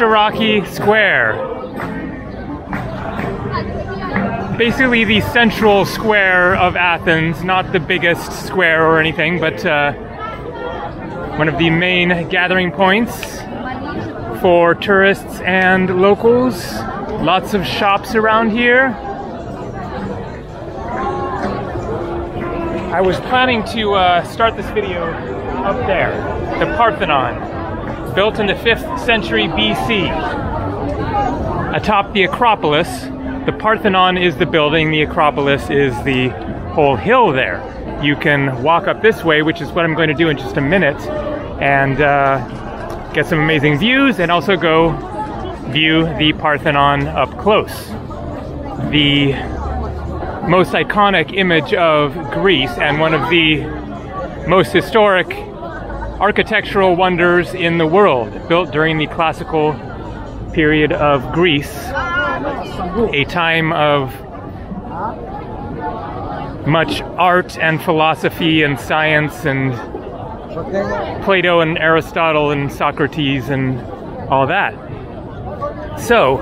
Monastiraki Square. Basically the central square of Athens, not the biggest square or anything, but uh, one of the main gathering points for tourists and locals. Lots of shops around here. I was planning to uh, start this video up there, the Parthenon, built in the 5th century BC. Atop the Acropolis, the Parthenon is the building, the Acropolis is the whole hill there. You can walk up this way, which is what I'm going to do in just a minute, and uh, get some amazing views and also go view the Parthenon up close. The most iconic image of Greece and one of the most historic architectural wonders in the world, built during the classical period of Greece, a time of much art and philosophy and science and Plato and Aristotle and Socrates and all that. So,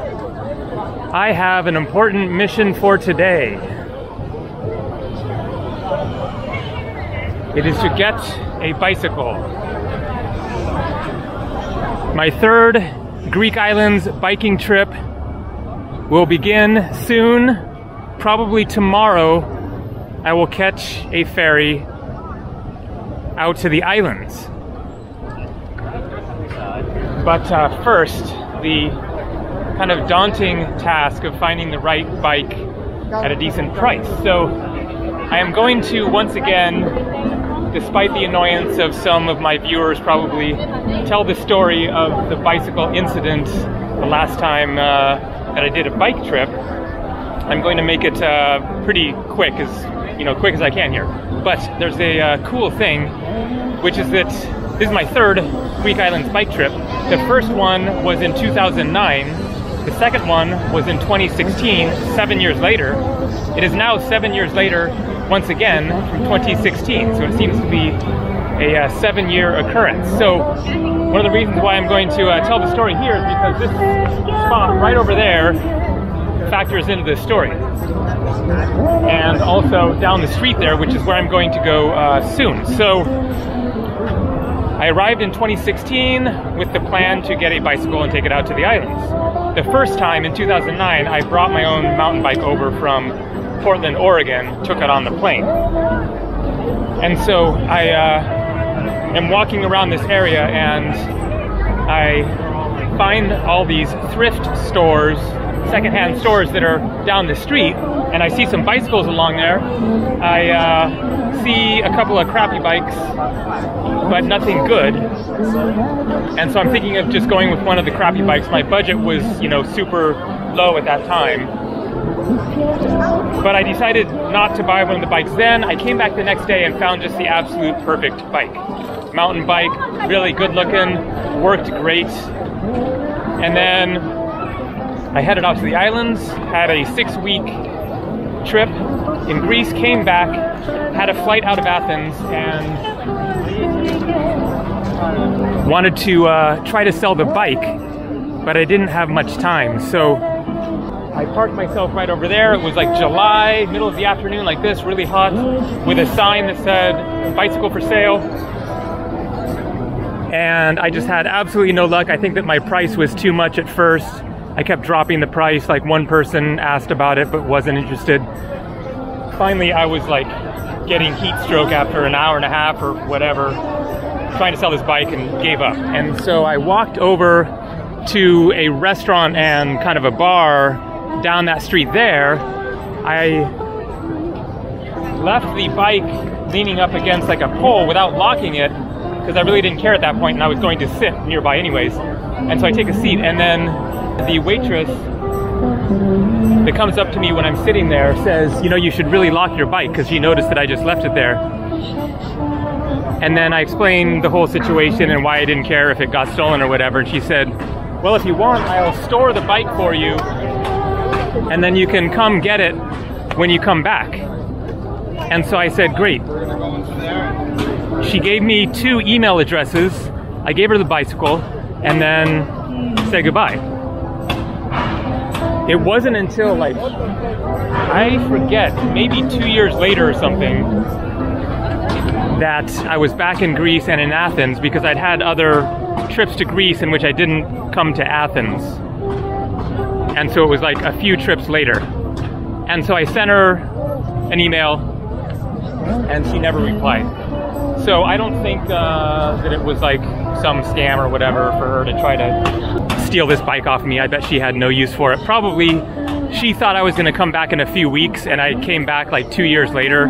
I have an important mission for today. It is to get a bicycle. My third Greek Islands biking trip will begin soon. Probably tomorrow, I will catch a ferry out to the islands. But uh, first, the kind of daunting task of finding the right bike at a decent price. So I am going to once again despite the annoyance of some of my viewers probably, tell the story of the bicycle incident the last time uh, that I did a bike trip. I'm going to make it uh, pretty quick, as you know, quick as I can here. But there's a uh, cool thing, which is that this is my third Greek Islands bike trip. The first one was in 2009. The second one was in 2016, seven years later. It is now seven years later once again from 2016. So it seems to be a uh, seven year occurrence. So one of the reasons why I'm going to uh, tell the story here is because this spot right over there factors into this story. And also down the street there, which is where I'm going to go uh, soon. So I arrived in 2016 with the plan to get a bicycle and take it out to the islands. The first time in 2009, I brought my own mountain bike over from Portland, Oregon, took it on the plane. And so I uh, am walking around this area and I find all these thrift stores, secondhand stores that are down the street, and I see some bicycles along there. I uh, see a couple of crappy bikes, but nothing good. And so I'm thinking of just going with one of the crappy bikes. My budget was, you know, super low at that time. But I decided not to buy one of the bikes then. I came back the next day and found just the absolute perfect bike. Mountain bike, really good looking, worked great. And then I headed out to the islands, had a six week trip in Greece, came back, had a flight out of Athens, and wanted to uh, try to sell the bike, but I didn't have much time. So I parked myself right over there. It was like July, middle of the afternoon, like this, really hot, with a sign that said bicycle for sale. And I just had absolutely no luck. I think that my price was too much at first. I kept dropping the price. Like one person asked about it but wasn't interested. Finally, I was like getting heat stroke after an hour and a half or whatever, trying to sell this bike and gave up. And so I walked over to a restaurant and kind of a bar down that street there, I left the bike leaning up against like a pole without locking it because I really didn't care at that point and I was going to sit nearby anyways. And so I take a seat and then the waitress that comes up to me when I'm sitting there says, you know, you should really lock your bike because she noticed that I just left it there. And then I explained the whole situation and why I didn't care if it got stolen or whatever. And she said, well, if you want, I'll store the bike for you and then you can come get it when you come back. And so I said, great. She gave me two email addresses. I gave her the bicycle and then said goodbye. It wasn't until like, I forget, maybe two years later or something, that I was back in Greece and in Athens because I'd had other trips to Greece in which I didn't come to Athens. And so it was like a few trips later. And so I sent her an email and she never replied. So I don't think uh, that it was like some scam or whatever for her to try to steal this bike off me. I bet she had no use for it. Probably she thought I was going to come back in a few weeks and I came back like two years later.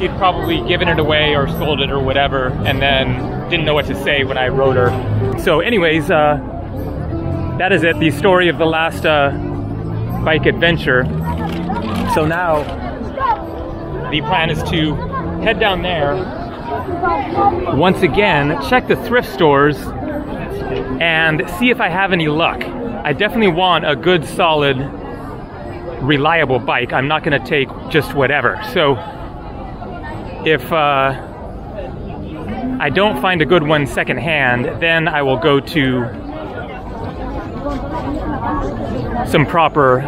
She'd probably given it away or sold it or whatever and then didn't know what to say when I wrote her. So anyways, uh, that is it. The story of the last uh, bike adventure. So now the plan is to head down there once again, check the thrift stores and see if I have any luck. I definitely want a good, solid, reliable bike. I'm not going to take just whatever. So if uh, I don't find a good one secondhand, then I will go to some proper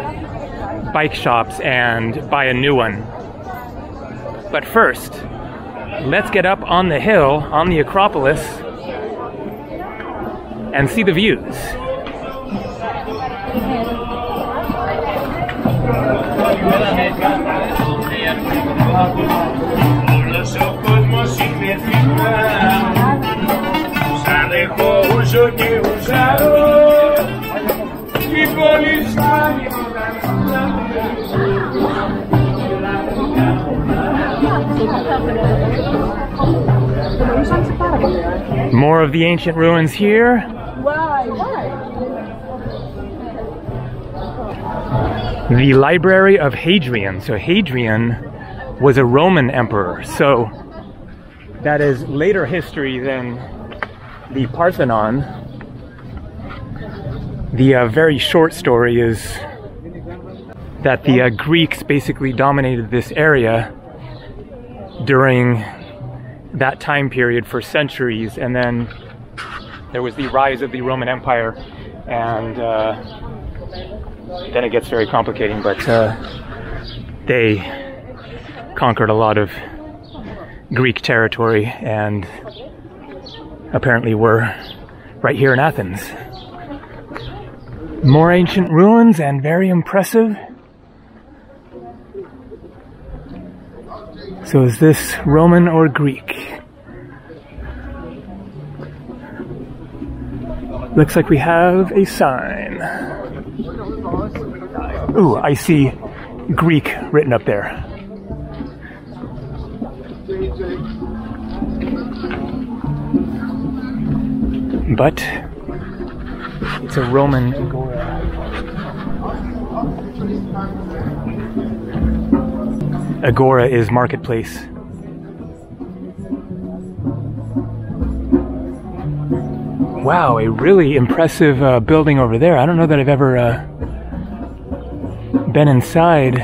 bike shops and buy a new one. But first, let's get up on the hill on the Acropolis and see the views. More of the ancient ruins here. The Library of Hadrian. So Hadrian was a Roman emperor. So that is later history than the Parthenon. The uh, very short story is that the uh, Greeks basically dominated this area during that time period for centuries, and then there was the rise of the Roman Empire, and uh, then it gets very complicating. But uh, they conquered a lot of Greek territory, and apparently were right here in Athens. More ancient ruins and very impressive. So is this Roman or Greek? Looks like we have a sign. Ooh, I see Greek written up there. But it's a Roman agora. Agora is marketplace. Wow, a really impressive uh, building over there. I don't know that I've ever uh, been inside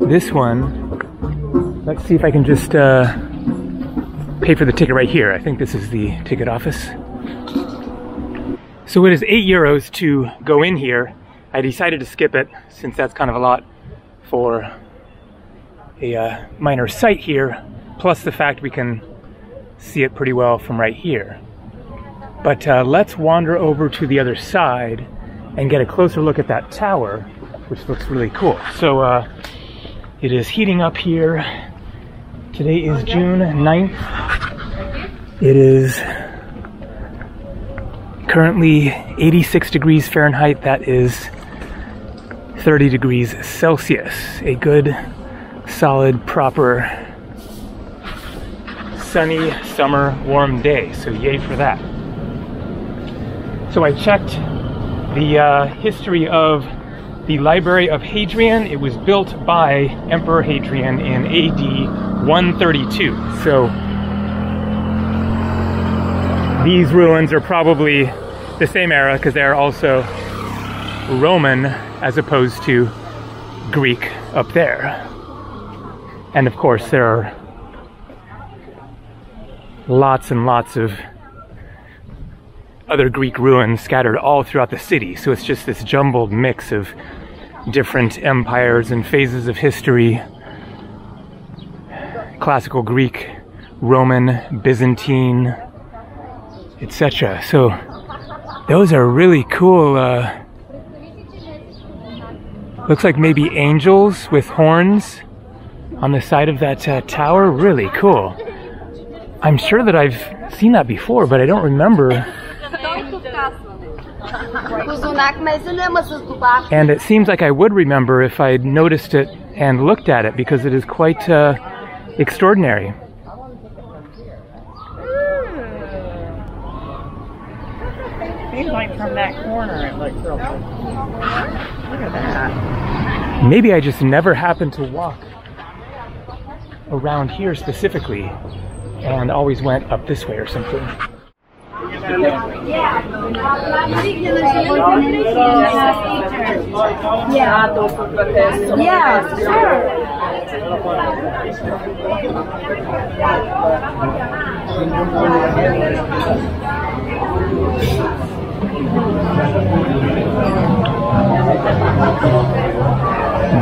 this one. Let's see if I can just uh, pay for the ticket right here. I think this is the ticket office. So it is eight euros to go in here. I decided to skip it since that's kind of a lot for a uh, minor site here, plus the fact we can see it pretty well from right here. But uh, let's wander over to the other side and get a closer look at that tower, which looks really cool. So uh, it is heating up here. Today is June 9th. It is currently 86 degrees Fahrenheit. That is 30 degrees Celsius. A good, solid, proper, sunny, summer, warm day. So yay for that. So I checked the uh, history of the Library of Hadrian. It was built by Emperor Hadrian in AD 132. So these ruins are probably the same era because they're also Roman as opposed to Greek up there. And of course, there are lots and lots of other Greek ruins scattered all throughout the city. So it's just this jumbled mix of different empires and phases of history classical Greek, Roman, Byzantine, etc. So those are really cool. Uh, looks like maybe angels with horns on the side of that uh, tower. Really cool. I'm sure that I've seen that before, but I don't remember. And it seems like I would remember if I'd noticed it and looked at it because it is quite uh, extraordinary. Seems like from that corner it looks real good. Look at that. Maybe I just never happened to walk around here specifically and always went up this way or something. Yeah. Yeah, sure.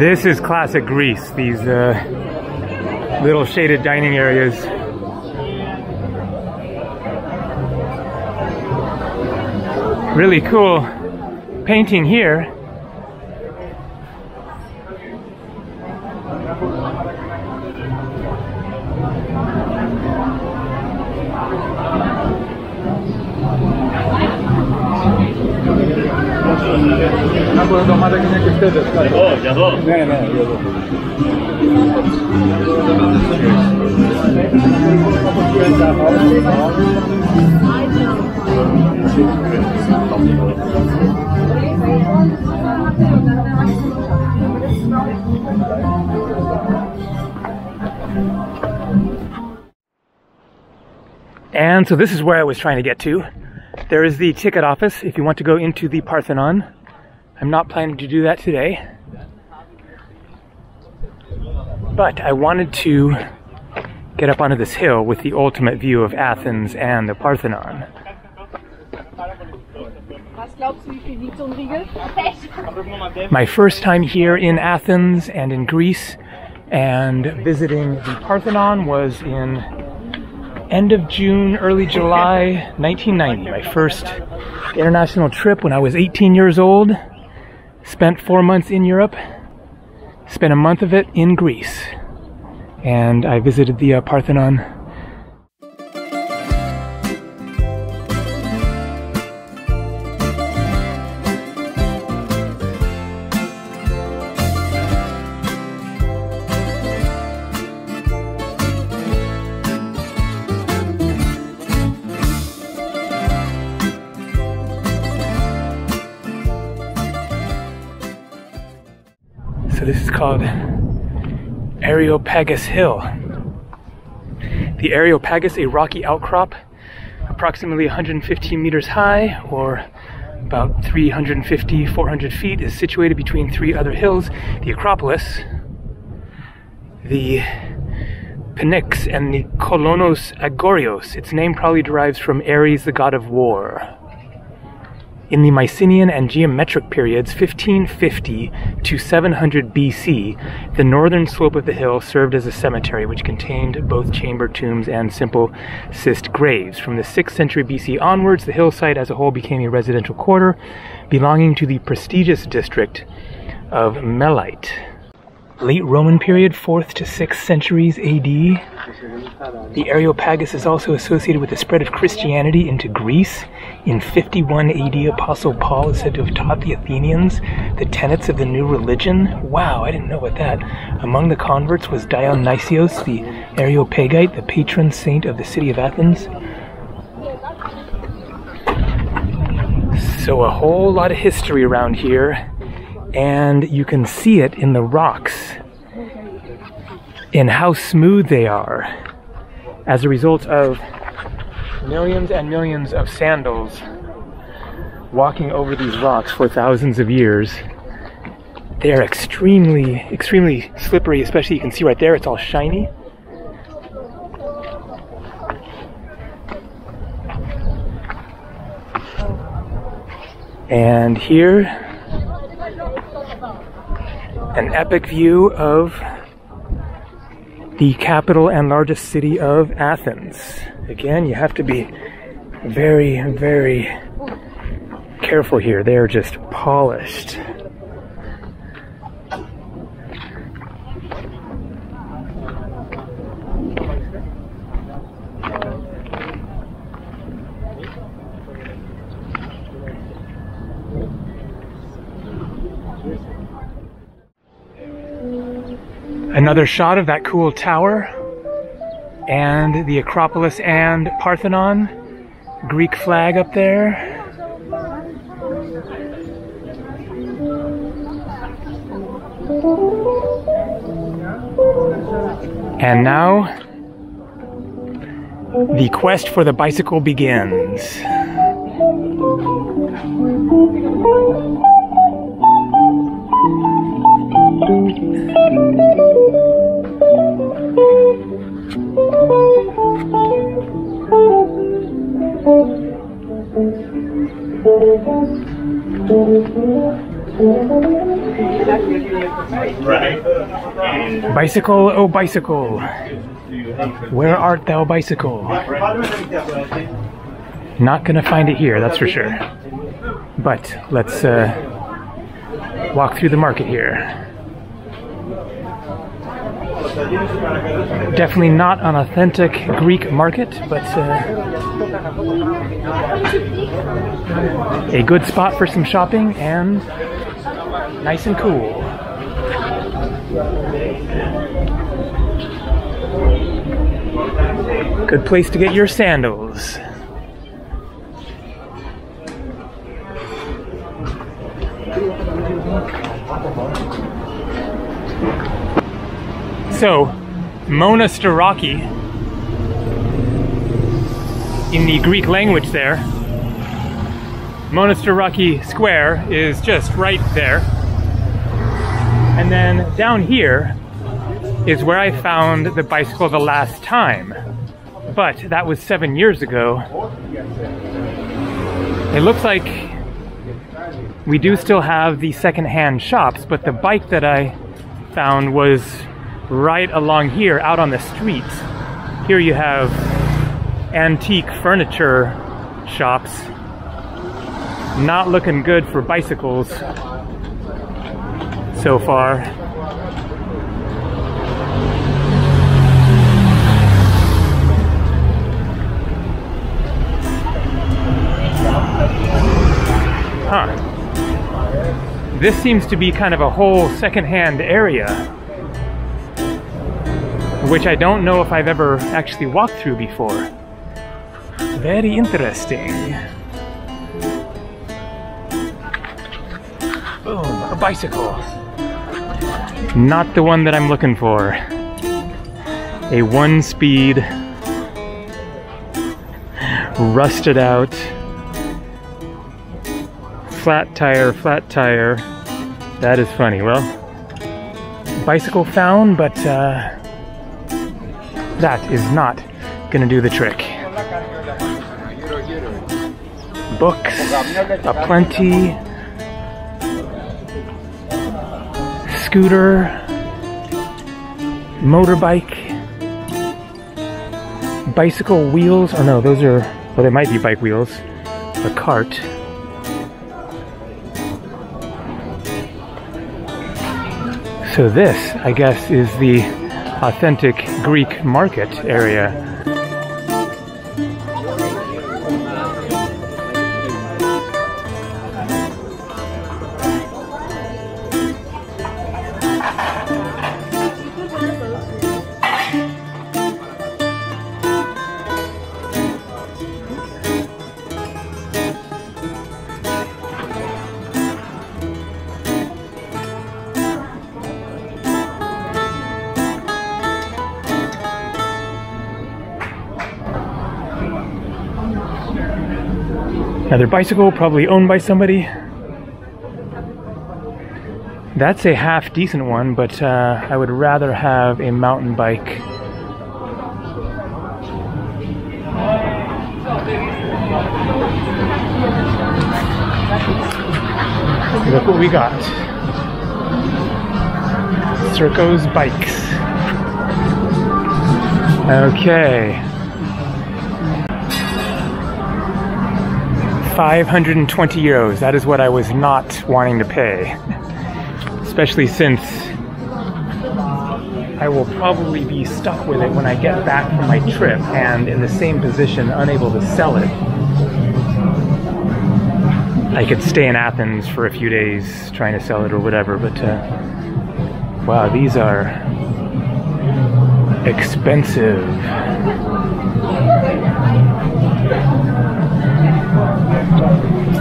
This is classic Greece, these uh, little shaded dining areas. Really cool painting here. And so this is where I was trying to get to. There is the ticket office if you want to go into the Parthenon. I'm not planning to do that today. But I wanted to get up onto this hill with the ultimate view of Athens and the Parthenon. My first time here in Athens and in Greece and visiting the Parthenon was in end of June, early July 1990. My first international trip when I was 18 years old. Spent four months in Europe, spent a month of it in Greece, and I visited the uh, Parthenon. So this is called Areopagus Hill. The Areopagus, a rocky outcrop approximately 115 meters high or about 350, 400 feet, is situated between three other hills the Acropolis, the Pnyx, and the Kolonos Agoraios. Its name probably derives from Ares, the god of war. In the Mycenaean and Geometric periods, 1550 to 700 BC, the northern slope of the hill served as a cemetery which contained both chamber tombs and simple cist graves. From the 6th century BC onwards, the hillside as a whole became a residential quarter belonging to the prestigious district of Melite. Late Roman period, 4th to 6th centuries AD. The Areopagus is also associated with the spread of Christianity into Greece. In 51 AD, Apostle Paul is said to have taught the Athenians the tenets of the new religion. Wow, I didn't know about that. Among the converts was Dionysios, the Areopagite, the patron saint of the city of Athens. So, a whole lot of history around here, and you can see it in the rocks in how smooth they are as a result of millions and millions of sandals walking over these rocks for thousands of years. They are extremely, extremely slippery, especially you can see right there, it's all shiny. And here, an epic view of the capital and largest city of Athens. Again, you have to be very, very careful here. They are just polished. Another shot of that cool tower and the Acropolis and Parthenon. Greek flag up there. And now the quest for the bicycle begins. Bicycle, oh bicycle, where art thou, bicycle? Not gonna find it here, that's for sure. But let's uh, walk through the market here. Definitely not an authentic Greek market, but uh, a good spot for some shopping and nice and cool. Good place to get your sandals. So, Monastiraki, in the Greek language there, Monastiraki Square is just right there. And then down here is where I found the bicycle the last time. But that was seven years ago. It looks like we do still have the secondhand shops, but the bike that I found was right along here out on the street. Here you have antique furniture shops. Not looking good for bicycles so far. Huh. This seems to be kind of a whole secondhand area which I don't know if I've ever actually walked through before. Very interesting. Boom, a bicycle. Not the one that I'm looking for. A one speed, rusted out, flat tire, flat tire. That is funny. Well, bicycle found, but uh, that is not gonna do the trick. Books aplenty. Scooter. Motorbike. Bicycle wheels. Oh no, those are, well, they might be bike wheels. A cart. So this, I guess, is the authentic Greek market area. Another bicycle, probably owned by somebody. That's a half decent one, but uh, I would rather have a mountain bike. Look what we got. Circo's bikes. Okay. 520 euros. That is what I was not wanting to pay. Especially since I will probably be stuck with it when I get back from my trip and in the same position, unable to sell it. I could stay in Athens for a few days trying to sell it or whatever, but uh, wow, these are expensive.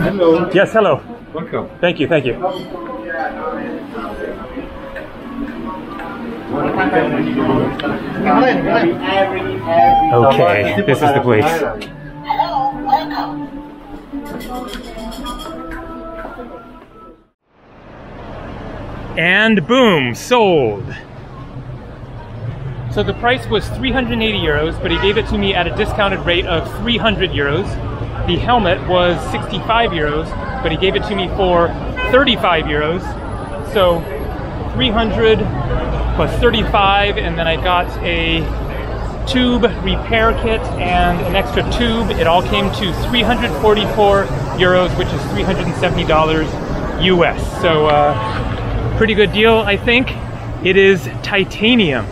Hello. Yes, hello. Welcome. Thank you, thank you. Okay, this is the place. And boom, sold. So the price was 380 euros, but he gave it to me at a discounted rate of 300 euros. The helmet was 65 euros, but he gave it to me for 35 euros. So 300 plus 35, and then I got a tube repair kit and an extra tube. It all came to 344 euros, which is $370 US. So uh, pretty good deal, I think. It is titanium.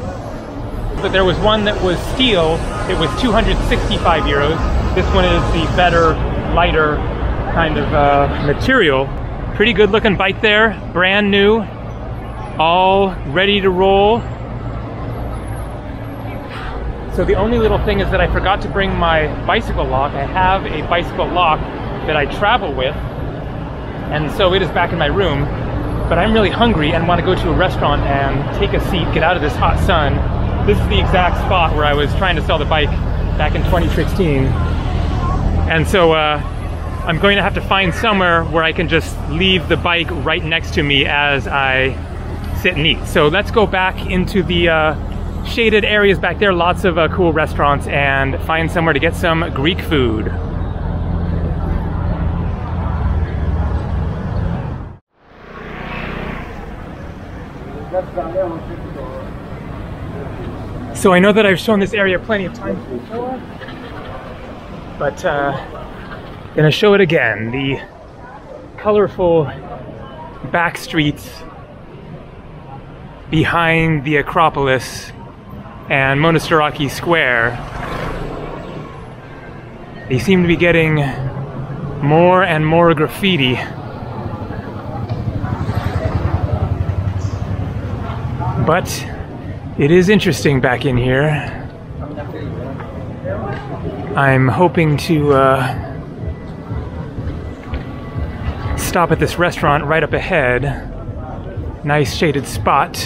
But there was one that was steel. It was 265 euros. This one is the better, lighter kind of uh, material. Pretty good looking bike there, brand new, all ready to roll. So the only little thing is that I forgot to bring my bicycle lock. I have a bicycle lock that I travel with, and so it is back in my room. But I'm really hungry and want to go to a restaurant and take a seat, get out of this hot sun. This is the exact spot where I was trying to sell the bike back in 2016. And so uh, I'm going to have to find somewhere where I can just leave the bike right next to me as I sit and eat. So let's go back into the uh, shaded areas back there, lots of uh, cool restaurants, and find somewhere to get some Greek food. So I know that I've shown this area plenty of times before, but uh, gonna show it again. The colorful back streets behind the Acropolis and Monastiraki Square. They seem to be getting more and more graffiti. But it is interesting back in here. I'm hoping to uh, stop at this restaurant right up ahead. Nice shaded spot.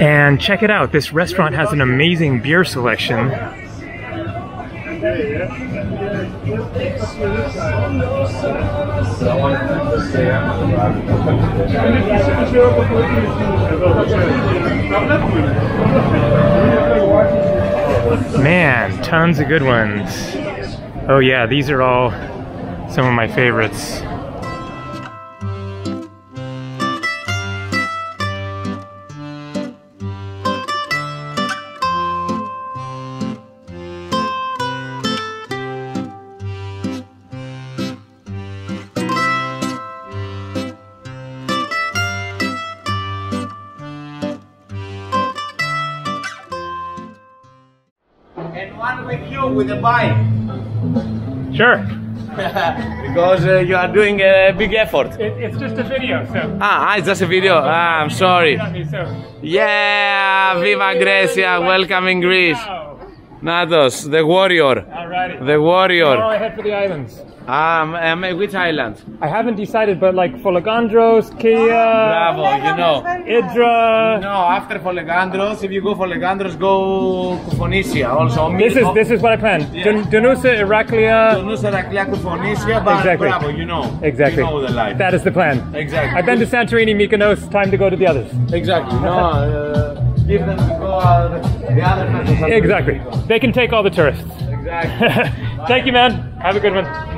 And check it out, this restaurant has an amazing beer selection. Man, tons of good ones. Oh yeah, these are all some of my favorites. You with the bike Sure. because uh, you are doing a big effort. It, it's just a video, so. Ah, ah, it's just a video. Ah, I'm sorry. Yeah, Viva Grecia, welcome in Greece. Wow. Natos, the warrior. Alrighty. The warrior. Oh, I head for the islands. Um, um, which island? I haven't decided, but like Folegandros, Kea, Bravo, you know. Idra. No, after Folegandros, if you go Folegandros, go Koufonisia also. This is this is what I plan. Yeah. Dun- Danusa, Iraklia. Donus Heraklia Koufonisia, but Exactly. bravo, you know. Exactly. You know the life. That is the plan. Exactly. I've been to Santorini, Mykonos. Time to go to the others. Exactly. No, uh, give them to go uh, the other. Exactly. They can take all the tourists. Exactly. Thank you, man. Have a good one.